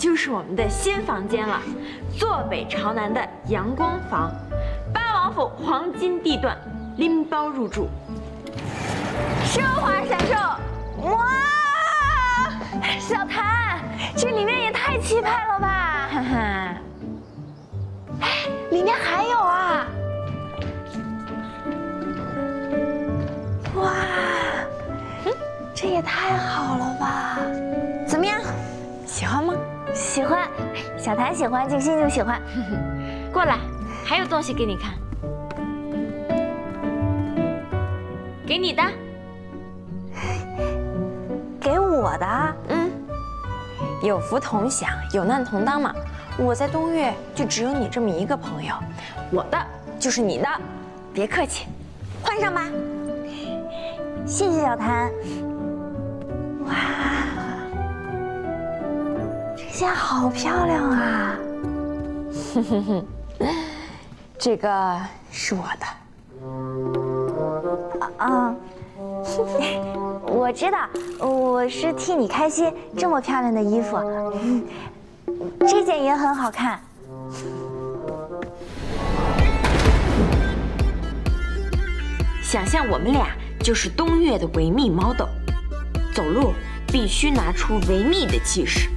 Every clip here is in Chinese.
就是我们的新房间了，坐北朝南的阳光房，八王府黄金地段，拎包入住，奢华享受。哇，小谭，这里面也太气派了吧！哈哈，哎，里面还有啊！哇，这也太好了吧！怎么样，喜欢吗？喜欢，小谭喜欢，静心就喜欢。过来，还有东西给你看，给你的，给我的。嗯，有福同享，有难同当嘛。我在东岳就只有你这么一个朋友，我的就是你的，别客气，换上吧。谢谢小谭。哇，这件好漂亮啊！哼哼哼，这个是我的。啊，我知道，我是替你开心。这么漂亮的衣服，这件也很好看。想象我们俩。就是东岳的维密 model，，走路必须拿出维密的气势。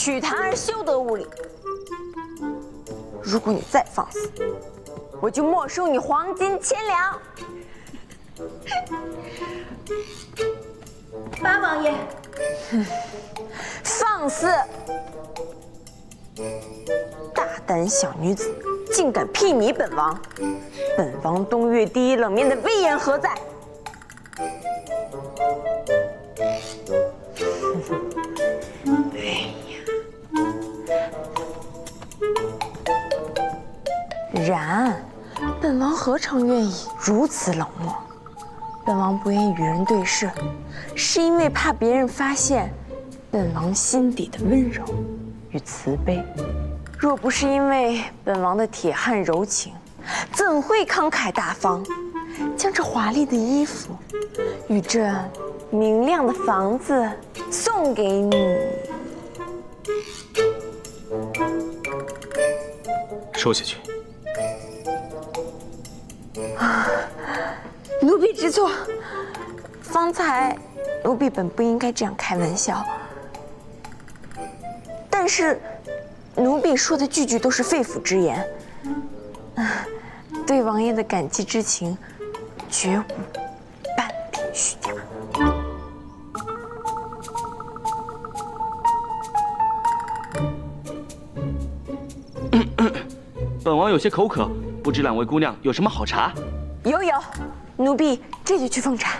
曲檀儿休得无礼。如果你再放肆，我就没收你黄金千两。八王爷，放肆！大胆小女子，竟敢睥睨本王！本王东岳第一冷面的威严何在？然，本王何尝愿意如此冷漠？本王不愿意与人对视，是因为怕别人发现本王心底的温柔与慈悲。若不是因为本王的铁汉柔情，怎会慷慨大方，将这华丽的衣服与这……明亮的房子送给你，收下去。方才奴婢本不应该这样开玩笑，但是奴婢说的句句都是肺腑之言，对王爷的感激之情绝无半点虚假。本王有些口渴，不知两位姑娘有什么好茶？有有，奴婢这就去奉茶。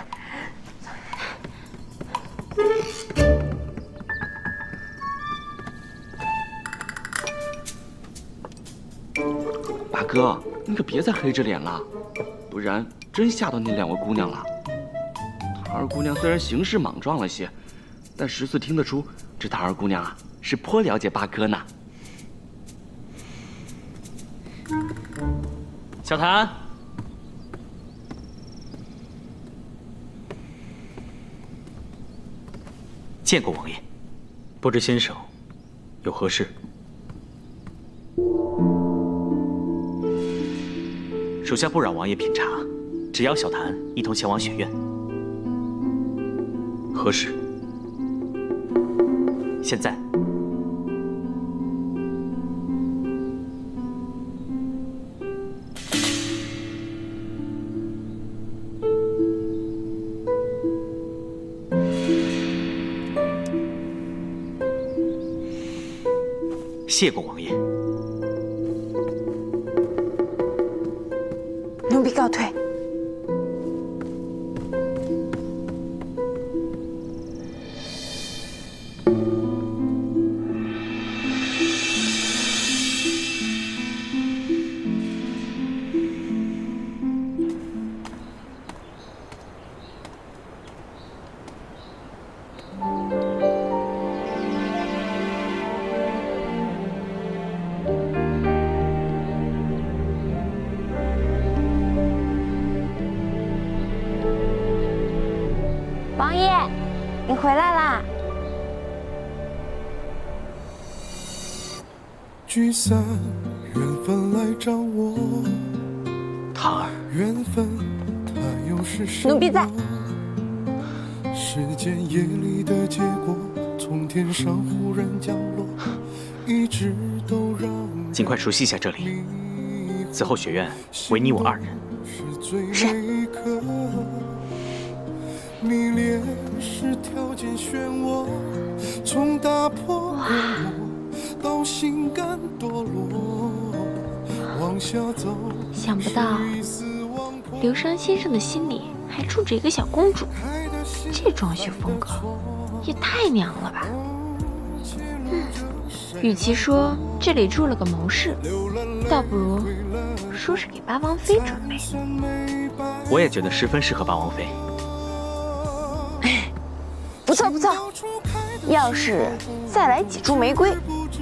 八哥，你可别再黑着脸了，不然真吓到那两位姑娘了。唐二姑娘虽然行事莽撞了些，但十四听得出，这唐二姑娘啊是颇了解八哥呢。小谭，见过王爷。不知先生有何事？属下不扰王爷品茶只邀小檀一同前往雪苑何事？现在。谢过王爷。聚散缘分来找我，唐儿，缘分它又是什么？奴婢在。时间夜里的结果，从天上忽然降落，一直都让尽快熟悉一下这里。此后学院唯你我二人。是。迷恋是条件漩涡，从打破到心甘堕落，往下走。想不到流山先生的心里还住着一个小公主，这装修风格也太娘了吧！嗯，与其说这里住了个谋士，倒不如说是给八王妃准备。我也觉得十分适合八王妃。不错不错，要是再来几株玫瑰，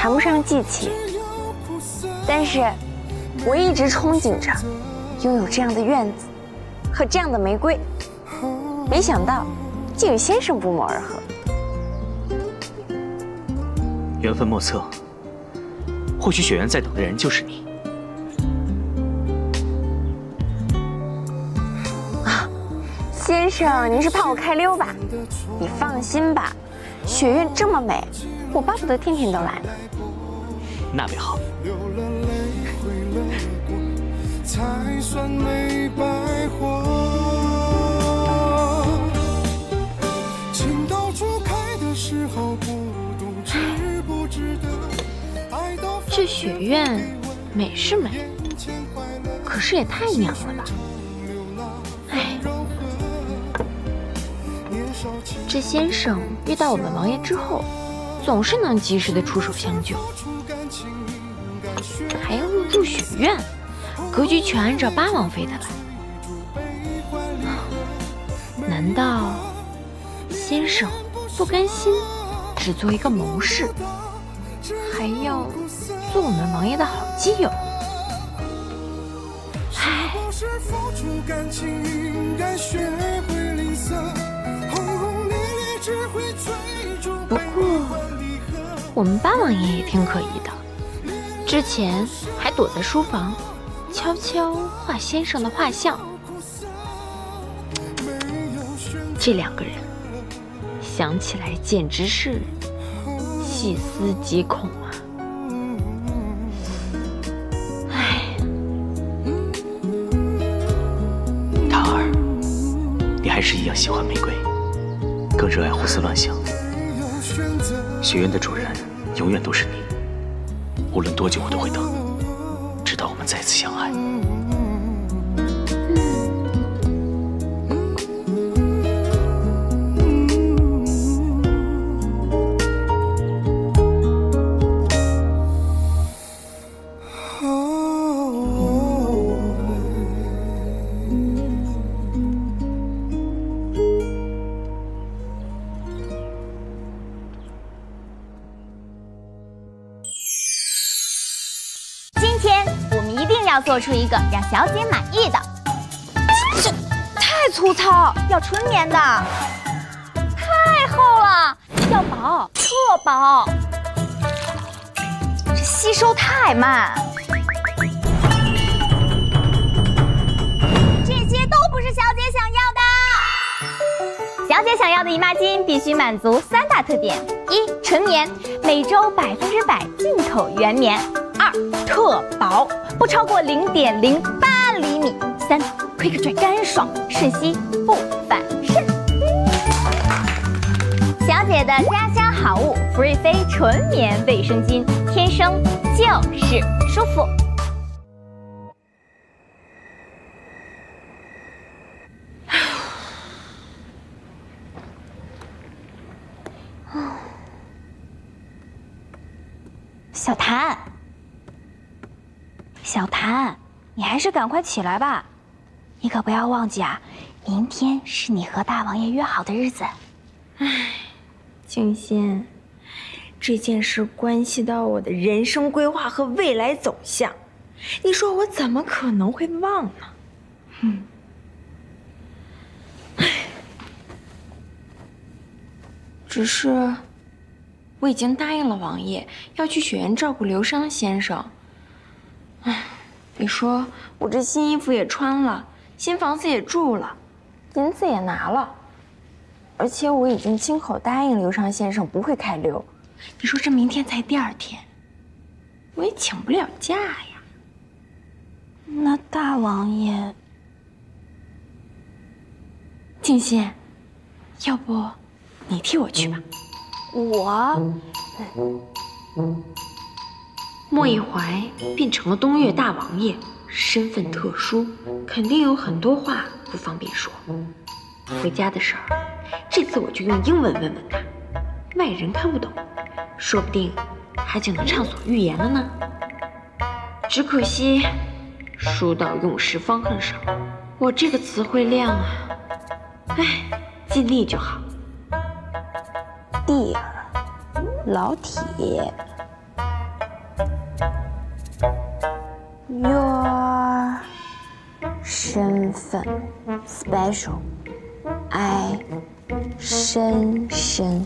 谈不上记起。但是，我一直憧憬着拥有这样的院子和这样的玫瑰，没想到竟与先生不谋而合。缘分莫测，或许雪原在等的人就是你。啊，先生，您是怕我开溜吧？你放心吧。雪院这么美，我巴不得天天都来呢。那便好。这雪院美是美，可是也太娘了吧！哎这先生遇到我们王爷之后，总是能及时的出手相救，还要入住许愿，格局全按照八王妃的来。难道先生不甘心只做一个谋士，还要做我们王爷的好基友？唉。不过，我们八王爷也挺可疑的，之前还躲在书房，悄悄画先生的画像。这两个人想起来简直是细思极恐啊！唉，唐儿，你还是一样喜欢玫瑰。更热爱胡思乱想。学院的主人永远都是你，无论多久我都会等，直到我们再次相爱。出一个让小姐满意的。这太粗糙，要纯棉的。太厚了，要薄，特薄。这吸收太慢。这些都不是小姐想要的。小姐想要的姨妈巾必须满足三大特点：一、纯棉，每周百分之百进口原棉；二、特薄，不超过零点零八厘米；三、Quick Dry 干爽，瞬吸不反渗。小姐的家乡好物福瑞飞纯棉卫生巾，天生就是舒服。啊小谭，小谭，你还是赶快起来吧，你可不要忘记啊，明天是你和大王爷约好的日子。静心，这件事关系到我的人生规划和未来走向，你说我怎么可能会忘呢？嗯，只是我已经答应了王爷要去雪原照顾刘商先生。唉，你说我这新衣服也穿了，新房子也住了，银子也拿了。而且我已经亲口答应刘商先生不会开溜，你说这明天才第二天，我也请不了假呀。那大王爷，静心，要不你替我去吧。我，莫一怀变成了东岳大王爷，身份特殊，肯定有很多话不方便说。回家的事儿，这次我就用英文问问他，外人看不懂，说不定他就能畅所欲言了呢。只可惜，书到用时方恨少，我这个词汇量啊，唉，尽力就好。弟儿，老铁 ，Your 身份 special。I 深深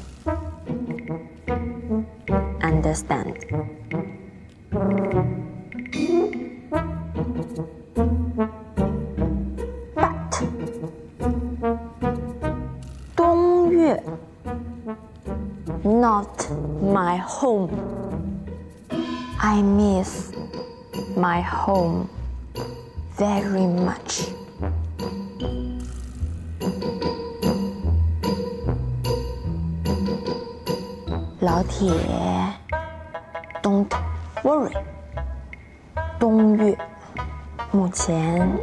understand。But 东岳 not my home. I miss my home very much. 老铁，Don't worry，冬月目前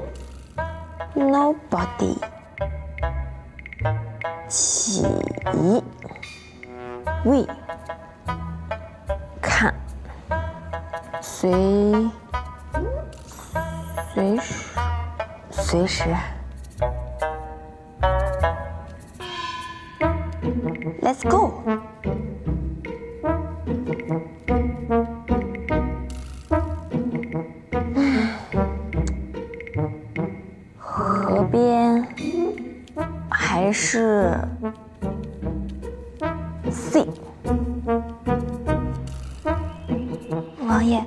C。王爷，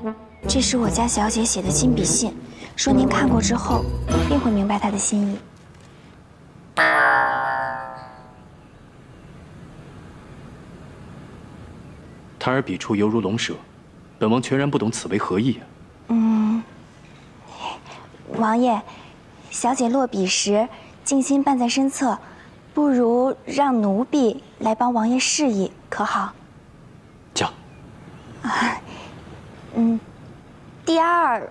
这是我家小姐写的亲笔信，说您看过之后一定会明白她的心意。胎儿笔触犹如龙蛇，本王全然不懂此为何意啊！嗯，王爷，小姐落笔时静心伴在身侧，不如让奴婢来帮王爷示意，可好？叫。啊，嗯，第二，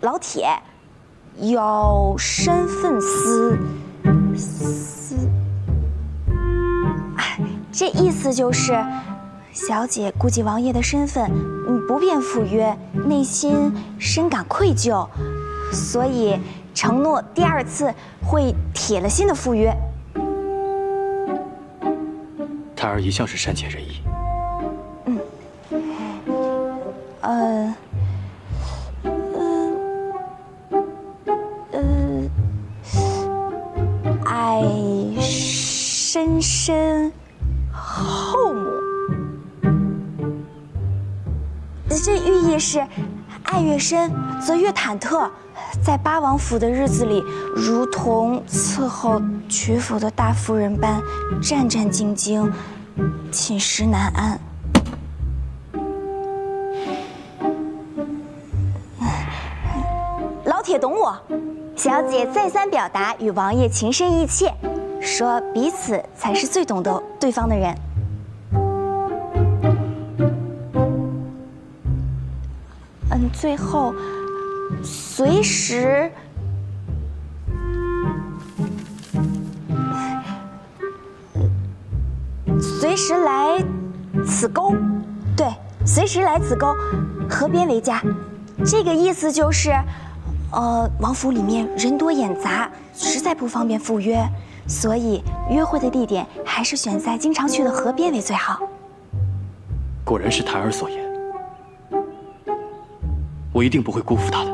老铁，有身份私私，哎，这意思就是。小姐顾及王爷的身份，嗯不便赴约，内心深感愧疚，所以承诺第二次会铁了心的赴约。胎儿一向是善解人意。嗯，呃，呃，呃，爱深深，后母。这寓意是：爱越深，则越忐忑。在八王府的日子里，如同伺候曲府的大夫人般战战兢兢，寝食难安。老铁懂我，小姐再三表达与王爷情深意切，说彼此才是最懂得对方的人。嗯，最后随时随时来此沟，对，随时来此沟，河边为佳。这个意思就是，呃，王府里面人多眼杂，实在不方便赴约，所以约会的地点还是选在经常去的河边为最好。果然是檀儿所言。我一定不会辜负他的。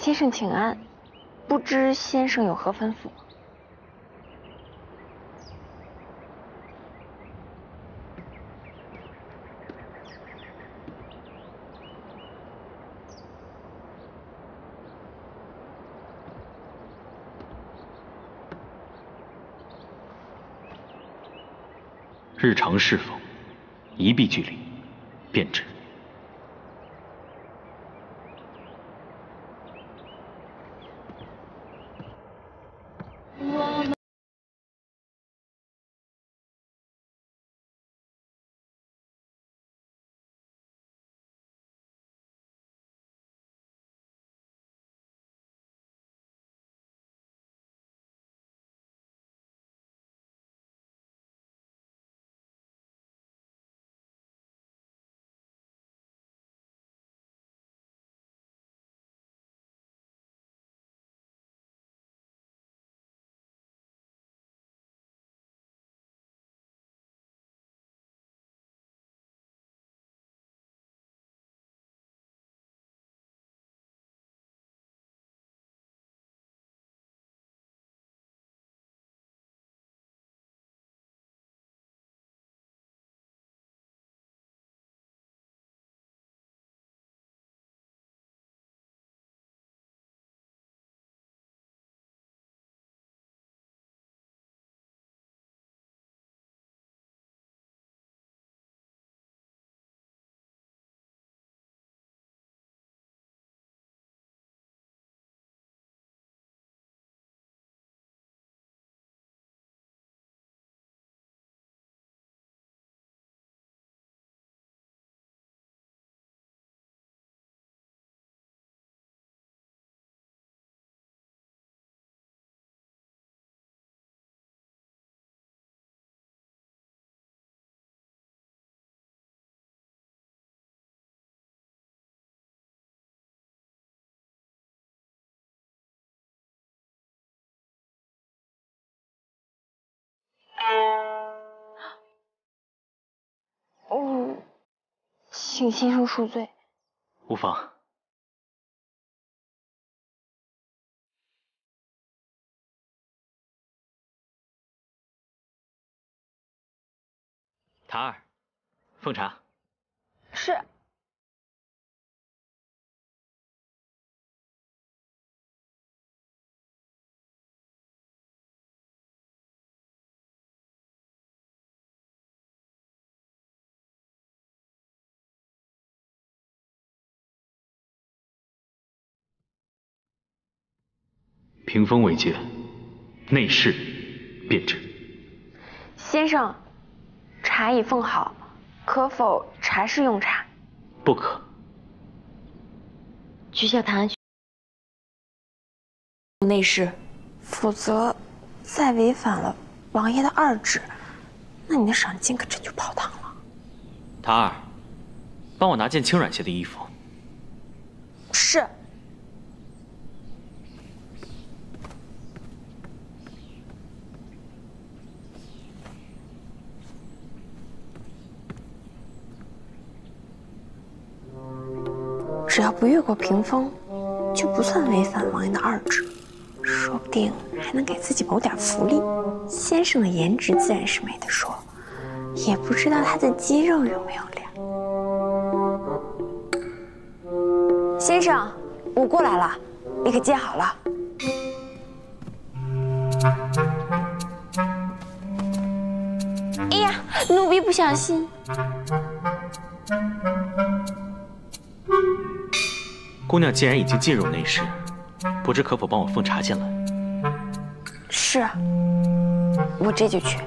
先生请安，不知先生有何吩咐？日常侍奉，一臂距离，便知。嗯，请先生恕罪。无妨。檀儿，奉茶。是。屏风为界，内侍便知。先生，茶已奉好，可否茶室用茶？不可。去下堂去。内侍，否则再违反了王爷的二旨，那你的赏金可真就泡汤了。唐儿，帮我拿件轻软些的衣服。是。只要不越过屏风，就不算违反王爷的二旨，说不定还能给自己谋点福利。先生的颜值自然是没得说，也不知道他的肌肉有没有量。先生，我过来了，你可接好了。哎呀，奴婢不小心。姑娘既然已经进入内室，不知可否帮我奉茶进来？是，我这就去。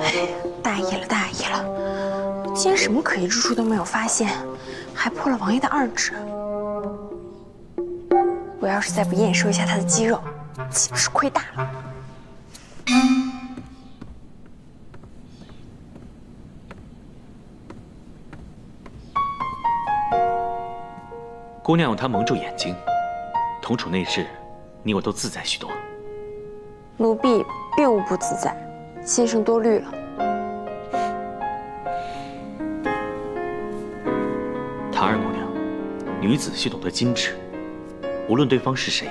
哎，大意了，大意了！竟然什么可疑之处都没有发现，还破了王爷的二指。我要是再不验收一下他的肌肉，岂不是亏大了？姑娘用它蒙住眼睛，同处内室，你我都自在许多。奴婢并无不自在，先生多虑了。唐二姑娘，女子须懂得矜持，无论对方是谁，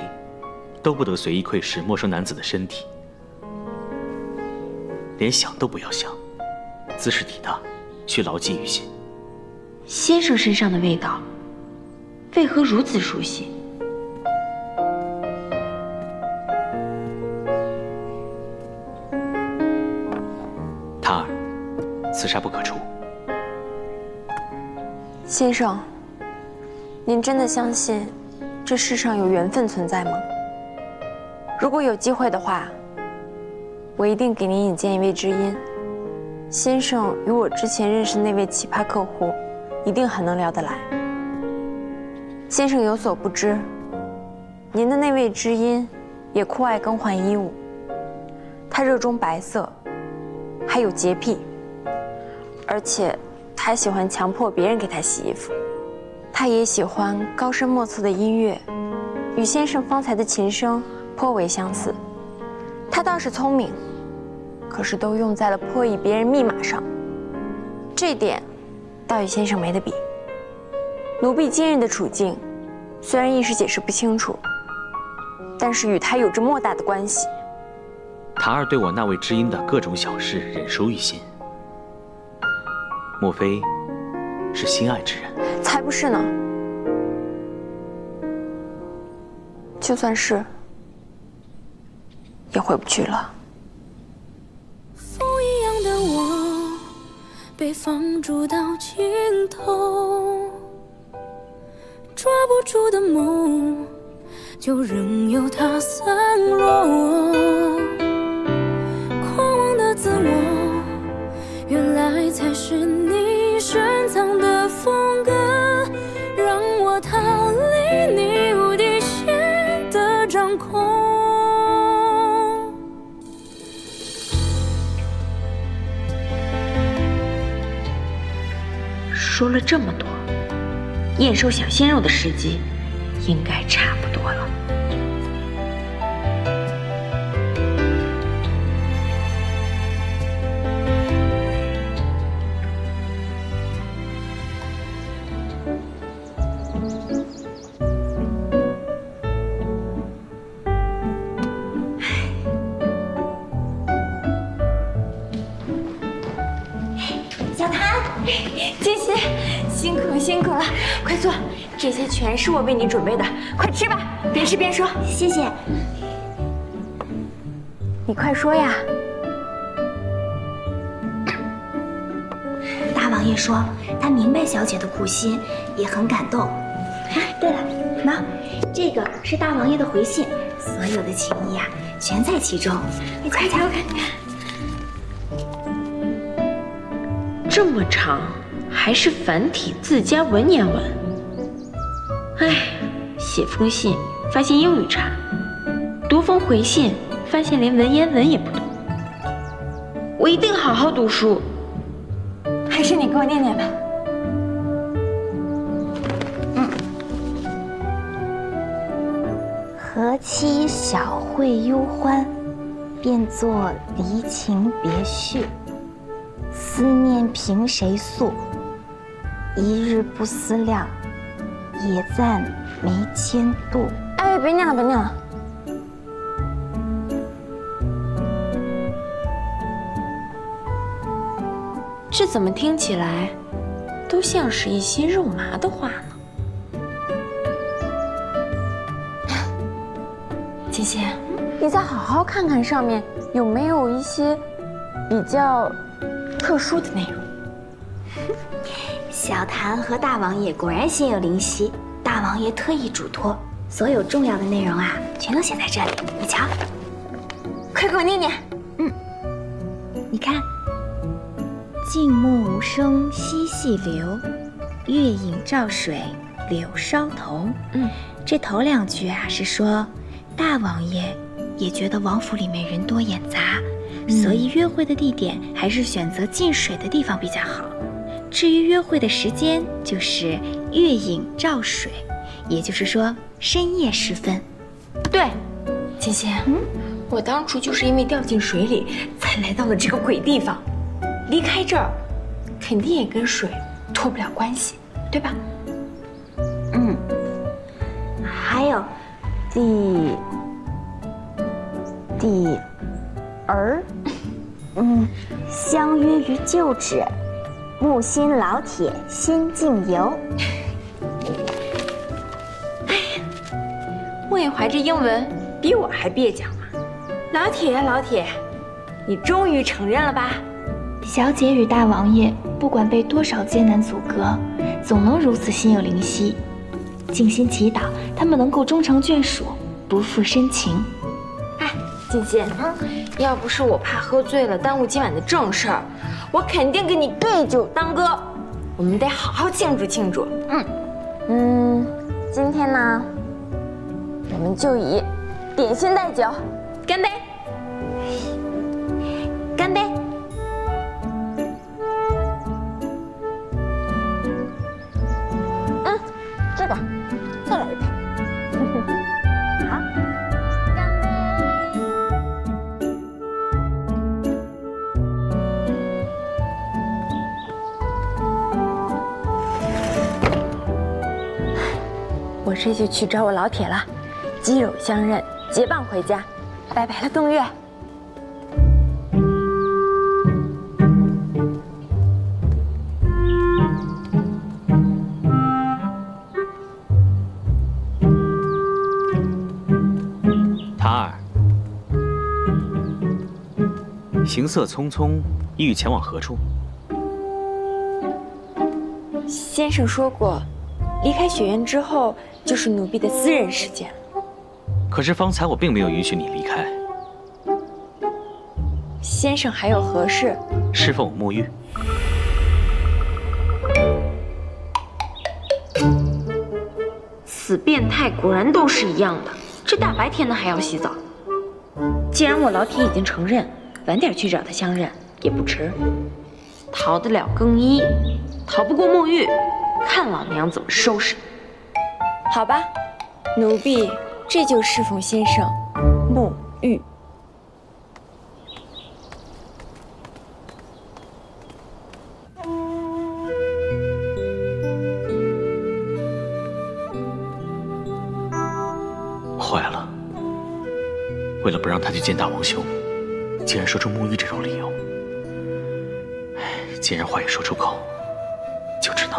都不得随意窥视陌生男子的身体，连想都不要想。姿势体大，需牢记于心。先生身上的味道。为何如此熟悉？唐儿，此杀不可除。先生，您真的相信这世上有缘分存在吗？如果有机会的话，我一定给您引荐一位知音。先生与我之前认识那位奇葩客户，一定很能聊得来。先生有所不知，您的那位知音也酷爱更换衣物。他热衷白色，还有洁癖，而且他喜欢强迫别人给他洗衣服。他也喜欢高深莫测的音乐，与先生方才的琴声颇为相似。他倒是聪明，可是都用在了破译别人密码上，这点倒与先生没得比。奴婢今日的处境，虽然一时解释不清楚，但是与他有着莫大的关系。檀儿对我那位知音的各种小事忍熟于心，莫非是心爱之人？才不是呢！就算是，也回不去了。风一样的我，被放逐到尽头。抓不住的梦，就任由它散落。狂妄的自我，原来才是你深藏的风格，让我逃离你无底线的掌控。说了这么多。验收小鲜肉的时机，应该差不多了。是我为你准备的，快吃吧，边吃边说。谢谢。你快说呀！大王爷说他明白小姐的苦心，也很感动。哎，对了，喏，这个是大王爷的回信，所有的情谊啊，全在其中。你快瞧看看。这么长，还是繁体字加文言文。哎，写封信发现英语差，读封回信发现连文言文也不懂。我一定好好读书。还是你给我念念吧。嗯。何期小会幽欢，便作离情别绪。思念凭谁诉？一日不思量，也暂没间度。哎，别念了，别念了。这怎么听起来，都像是一些肉麻的话呢？姐姐，你再好好看看上面有没有一些比较。特殊的内容，小谭和大王爷果然心有灵犀。大王爷特意嘱托，所有重要的内容啊，全都写在这里。你瞧，快给我念念。嗯，你看，静默无声惜细流，月影照水柳梢头。嗯，这头两句啊，是说大王爷也觉得王府里面人多眼杂。所以约会的地点还是选择近水的地方比较好。至于约会的时间，就是月影照水，也就是说深夜时分。对，姐姐，嗯，我当初就是因为掉进水里，才来到了这个鬼地方。离开这儿，肯定也跟水脱不了关系，对吧？嗯。还有，第第。儿，嗯，相约于旧址，木心老铁心境游。呀，莫言怀着英文比我还蹩脚啊！老铁呀，老铁，你终于承认了吧？小姐与大王爷，不管被多少艰难阻隔，总能如此心有灵犀。静心祈祷，他们能够终成眷属，不负深情。哎，静心，嗯，要不是我怕喝醉了耽误今晚的正事儿，我肯定跟你对酒当歌。我们得好好庆祝庆祝。嗯嗯，今天呢，我们就以点心代酒，干杯！干杯！嗯，这个，再来一 杯。我这就去找我老铁了，肌肉相认，结伴回家，拜拜了，冬月。行色匆匆，意欲前往何处？先生说过，离开雪院之后。就是奴婢的私人时间可是方才我并没有允许你离开。先生还有何事？侍奉我沐浴。死变态果然都是一样的，这大白天的还要洗澡。既然我老铁已经承认，晚点去找他相认也不迟。逃得了更衣，逃不过沐浴，看老娘怎么收拾。好吧，奴婢这就侍奉先生沐浴。坏了，为了不让他去见大王兄，竟然说出沐浴这种理由。既然话已说出口，就只能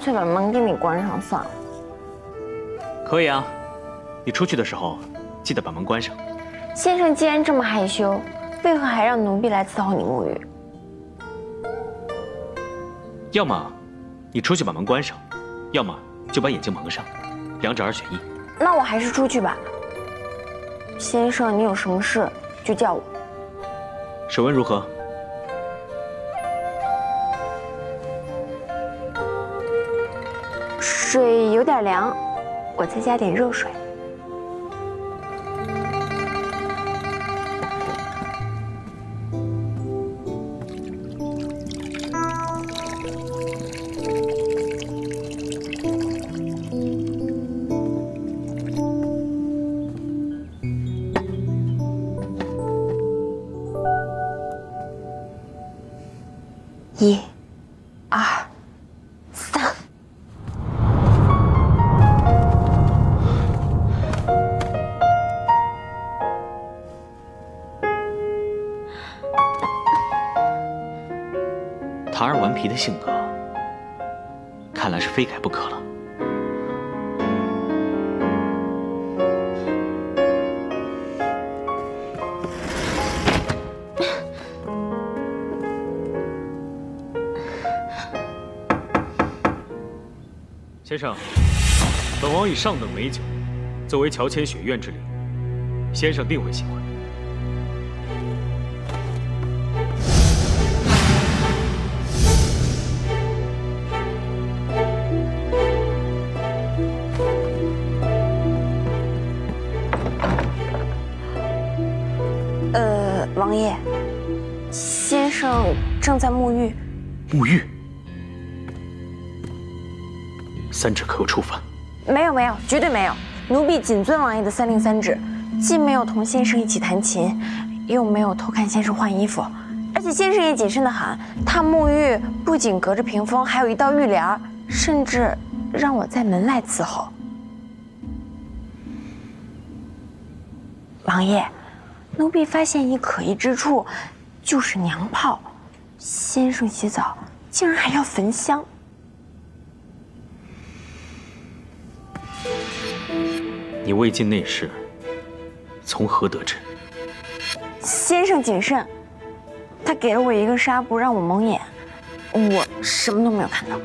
干脆把门给你关上算了。可以啊，你出去的时候记得把门关上。先生既然这么害羞，为何还让奴婢来伺候你沐浴？要么你出去把门关上，要么就把眼睛蒙上，两者二选一。那我还是出去吧。先生，你有什么事就叫我。水温如何？水有点凉，我再加点热水。本王以上等美酒，作为乔迁雪苑之礼，先生定会喜欢。呃，王爷，先生正在沐浴。沐浴，三者可有触犯？没有没有，绝对没有。奴婢谨遵王爷的三令三旨，既没有同先生一起弹琴，又没有偷看先生换衣服，而且先生也谨慎的很。他沐浴不仅隔着屏风，还有一道浴帘，甚至让我在门外伺候。王爷，奴婢发现一可疑之处，就是娘炮。先生洗澡竟然还要焚香。你未尽内事，从何得知？先生谨慎，他给了我一个纱布让我蒙眼，我什么都没有看到。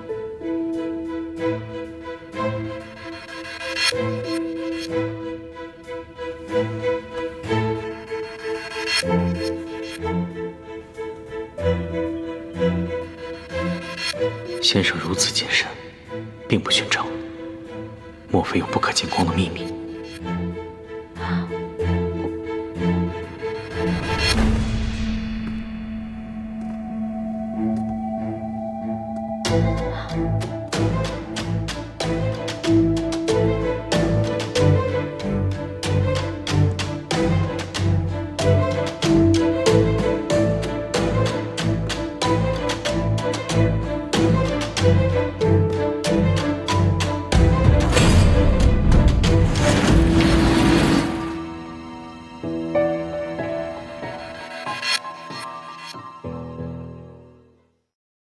先生如此谨慎，并不寻常。莫非有不可见光的秘密？